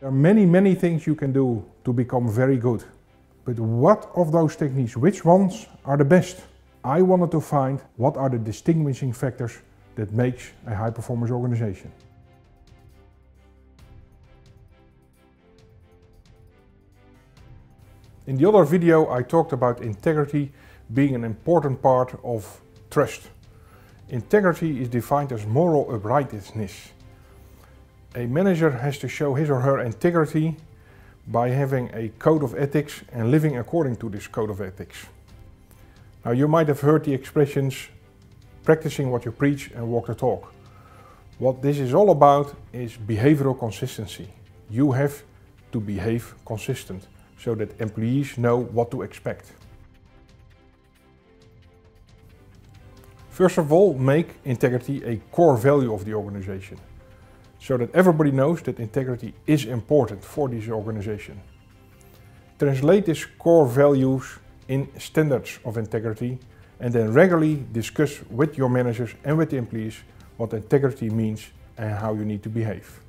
There are many, many things you can do to become very good. But what of those techniques, which ones are the best? I wanted to find what are the distinguishing factors that makes a high performance organization. In the other video I talked about integrity being an important part of trust. Integrity is defined as moral uprightness. A manager has to show his or her integrity by having a code of ethics and living according to this code of ethics. Now you might have heard the expressions practicing what you preach and walk the talk. What this is all about is behavioral consistency. You have to behave consistent so that employees know what to expect. First of all, make integrity a core value of the organization so that everybody knows that integrity is important for this organization. Translate these core values in standards of integrity and then regularly discuss with your managers and with the employees what integrity means and how you need to behave.